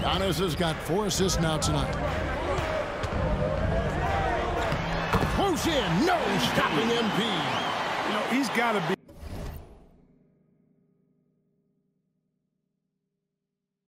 Giannis has got four assists now tonight. Push in, no stopping MP. You know, he's got to be.